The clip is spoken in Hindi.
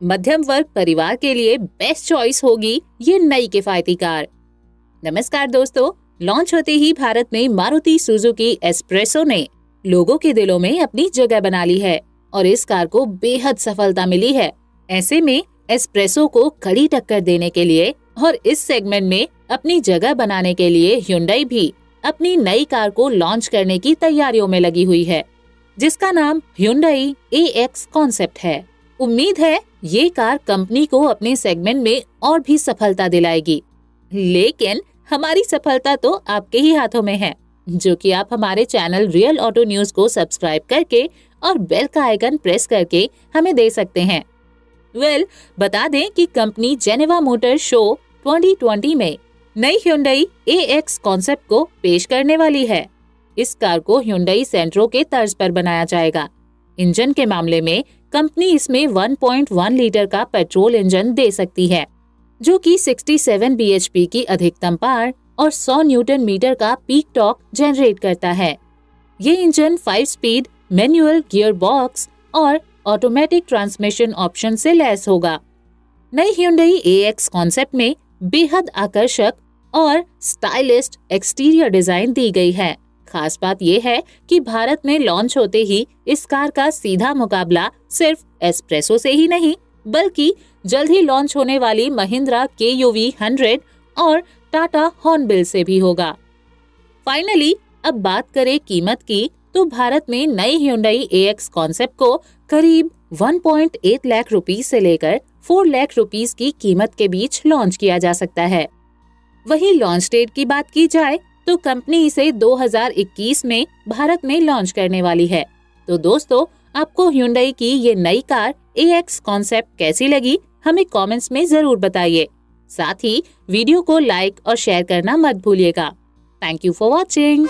मध्यम वर्ग परिवार के लिए बेस्ट चॉइस होगी ये नई किफायती कार नमस्कार दोस्तों लॉन्च होते ही भारत में मारुति सुजुकी एस्प्रेसो ने लोगों के दिलों में अपनी जगह बना ली है और इस कार को बेहद सफलता मिली है। ऐसे में एस्प्रेसो को कड़ी टक्कर देने के लिए और इस सेगमेंट में अपनी जगह बनाने के लिए ह्युंडई भी अपनी नई कार को लॉन्च करने की तैयारियों में लगी हुई है, जिसका नाम ह्युंडई ए एक्स कॉन्सेप्ट है। उम्मीद है ये कार कंपनी को अपने सेगमेंट में और भी सफलता दिलाएगी। लेकिन हमारी सफलता तो आपके ही हाथों में है जो कि आप हमारे चैनल रियल ऑटो न्यूज़ को सब्सक्राइब करके और बेल का आइकन प्रेस करके हमें दे सकते हैं। वेल well, बता दें कि कंपनी जेनेवा मोटर शो 2020 में नई ह्युंडई एक्स कॉन्सेप्ट को पेश करने वाली है। इस कार को ह्युंडई सेंट्रो के तर्ज पर बनाया जाएगा। इंजन के मामले में कंपनी इसमें 1.1 लीटर का पेट्रोल इंजन दे सकती है, जो कि 67 bhp की अधिकतम पार और 100 न्यूटन मीटर का पीक टॉक जनरेट करता है। ये engine 5 speed manual gear box और ऑटोमेटिक ट्रांसमिशन ऑप्शन से लैस होगा। नई ह्युंडई ए एक्स कॉन्सेप्ट में बेहद आकर्षक और स्टाइलिस्ट एक्सटीरियर डिज़ाइन दी गई है। खास बात यह है कि भारत में लॉन्च होते ही इस कार का सीधा मुकाबला सिर्फ़ एस्प्रेसो से ही नहीं, बल्कि जल्द ही लॉन्च होने वाली महिंद्रा के यू वी हंड्रेड और टाटा हॉर्नबिल से भी होगा। फाइनली अब बात करें कीमत की तो भारत में नई ह्युंडई एक्स कॉन्सेप्ट को करीब 1.8 लाख रुपीस से लेकर 4 लाख रुपीस की कीमत के बीच लॉन्च किया जा सकता है। वहीं लॉन्च डेट की बात की जाए तो कंपनी इसे 2021 में भारत में लॉन्च करने वाली है। तो दोस्तों, आपको ह्युंडई की ये नई कार ए एक्स कॉन्सेप्ट कैसी लगी, हमें कमेंट्स में ज़रूर बताइए। साथ ही वीडियो को लाइक और शेयर करना मत भूलिएगा। Thank you for watching